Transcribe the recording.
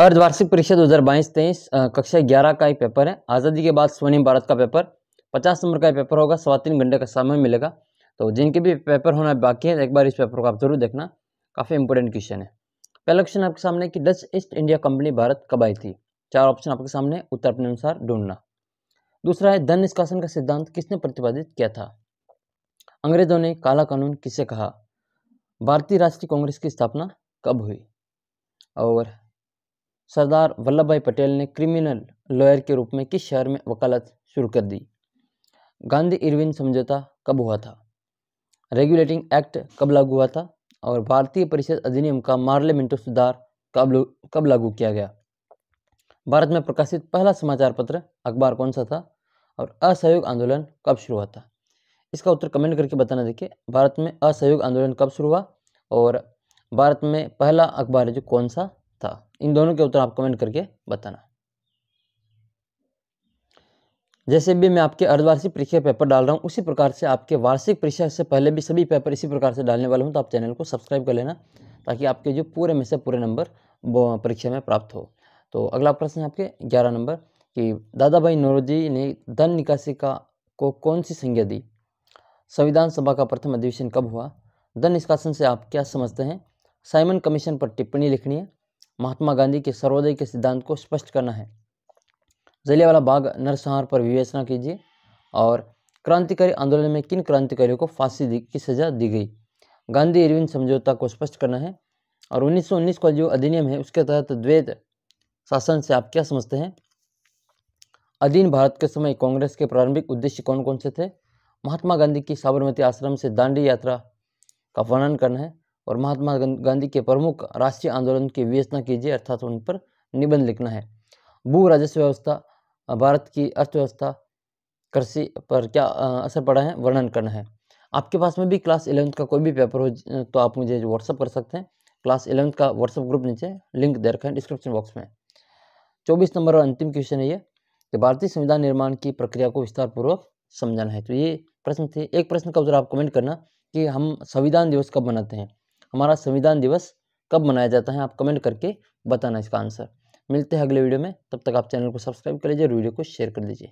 अर्धवार्षिक परीक्षा दो हज़ार बाईस तेईस कक्षा ग्यारह का एक पेपर है। आज़ादी के बाद स्वर्णिम भारत का पेपर, पचास नंबर का पेपर होगा, सवा तीन घंटे का समय मिलेगा। तो जिनके भी पेपर होना बाकी है, एक बार इस पेपर को आप ज़रूर देखना, काफ़ी इंपॉर्टेंट क्वेश्चन है। पहला क्वेश्चन आपके सामने कि Dutch East India company Bharat कब आई थी? चार ऑप्शन आपके सामने उत्तर अपने अनुसार ढूंढना। दूसरा है, धन निष्कासन का सिद्धांत किसने प्रतिपादित किया था? अंग्रेज़ों ने काला कानून किसे कहा? भारतीय राष्ट्रीय कांग्रेस की स्थापना कब हुई? और सरदार वल्लभ भाई पटेल ने क्रिमिनल लॉयर के रूप में किस शहर में वकालत शुरू कर दी? गांधी इरविन समझौता कब हुआ था? रेगुलेटिंग एक्ट कब लागू हुआ था? और भारतीय परिषद अधिनियम का मार्लियामेंटो सुधार कब कब लागू किया गया? भारत में प्रकाशित पहला समाचार पत्र, अखबार कौन सा था? और असहयोग आंदोलन कब शुरू हुआ था? इसका उत्तर कमेंट करके बताना देखिए। भारत में असहयोग आंदोलन कब शुरू हुआ? और भारत में पहला अखबार है जो कौन सा? इन दोनों के उत्तर आप कमेंट करके बताना। जैसे भी मैं आपके अर्धवार्षिक परीक्षा पेपर डाल रहा हूँ, उसी प्रकार से आपके वार्षिक परीक्षा से पहले भी सभी पेपर इसी प्रकार से डालने वाला हूँ तो आप चैनल को सब्सक्राइब कर लेना, ताकि आपके जो पूरे में से पूरे नंबर परीक्षा में प्राप्त हो। तो अगला प्रश्न है आपके ग्यारह नंबर कि दादा भाई नौरोजी ने धन निकासी का, को कौन सी संज्ञा दी? संविधान सभा का प्रथम अधिवेशन कब हुआ? धन निष्कासन से आप क्या समझते हैं? साइमन कमीशन पर टिप्पणी लिखनी है। महात्मा गांधी के सर्वोदय के सिद्धांत को स्पष्ट करना है। जलियावाला बाग, नरसंहार पर विवेचना कीजिए और क्रांतिकारी आंदोलन में किन क्रांतिकारियों को फांसी की सजा दी गई? गांधी इरविन समझौता को स्पष्ट करना है और 1919 का जो अधिनियम है, उसके तहत द्वैत शासन से आप क्या समझते हैं? अधीन भारत के समय कांग्रेस के प्रारंभिक उद्देश्य कौन कौन से थे? महात्मा गांधी की साबरमती आश्रम से दांडी यात्रा का वर्णन करना है। और महात्मा गांधी के प्रमुख राष्ट्रीय आंदोलन की विवेचना कीजिए, अर्थात उन पर निबंध लिखना है। भू राजस्व व्यवस्था भारत की अर्थव्यवस्था कृषि पर क्या असर पड़ा है? वर्णन करना है। आपके पास में भी क्लास इलेवंथ का कोई भी पेपर हो तो आप मुझे व्हाट्सअप कर सकते हैं। क्लास इलेवंथ का व्हाट्सअप ग्रुप नीचे, लिंक दे रखा है डिस्क्रिप्शन बॉक्स में। चौबीस नंबर और अंतिम क्वेश्चन है ये, कि भारतीय संविधान निर्माण की प्रक्रिया को विस्तारपूर्वक समझाना है। तो ये प्रश्न थे, एक प्रश्न का उत्तर आप कमेंट करना कि हम संविधान दिवस कब मनाते हैं? हमारा संविधान दिवस कब मनाया जाता है, आप कमेंट करके बताना इसका आंसर। मिलते हैं अगले वीडियो में, तब तक आप चैनल को सब्सक्राइब कर लीजिए और वीडियो को शेयर कर दीजिए